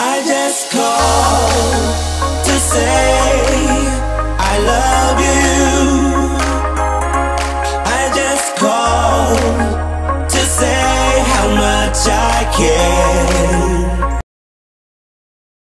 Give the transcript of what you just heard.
I just called to say I love you. I just called to say how much I care.